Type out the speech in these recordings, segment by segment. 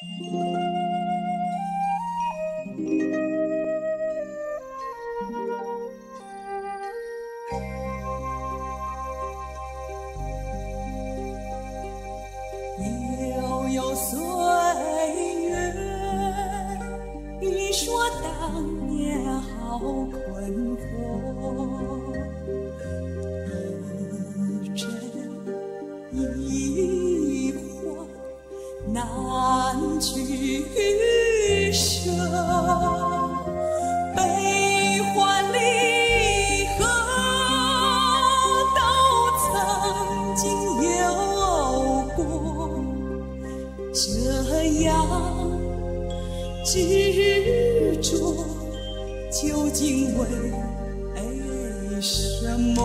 悠悠岁月，你说当年好困惑，一真一幻难取舍，悲欢离合都曾经有过，这样执着究竟为什么？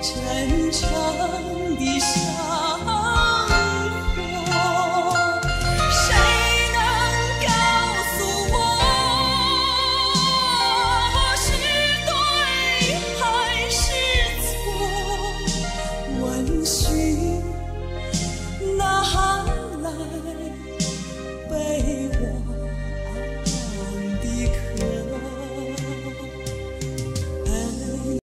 真诚的沙